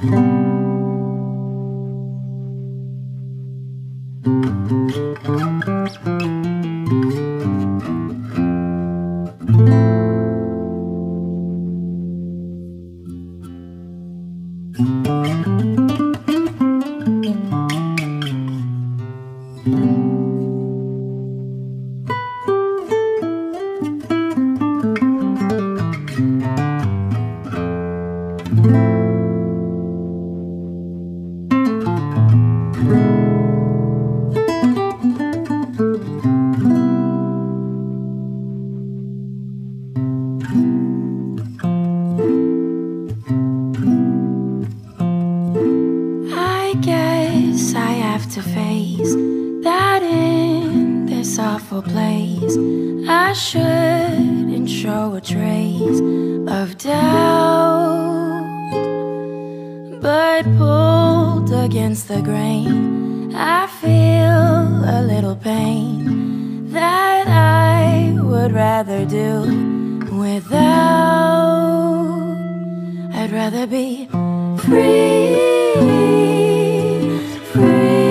I have place I shouldn't show a trace of doubt. Against the grain, I feel a little pain that I would rather do without. I'd rather be free, free, free.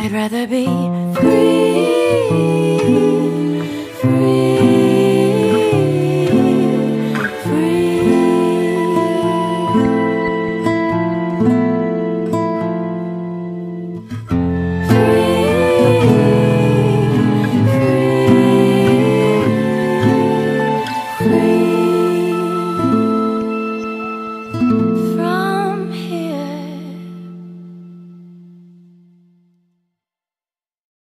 I'd rather be free.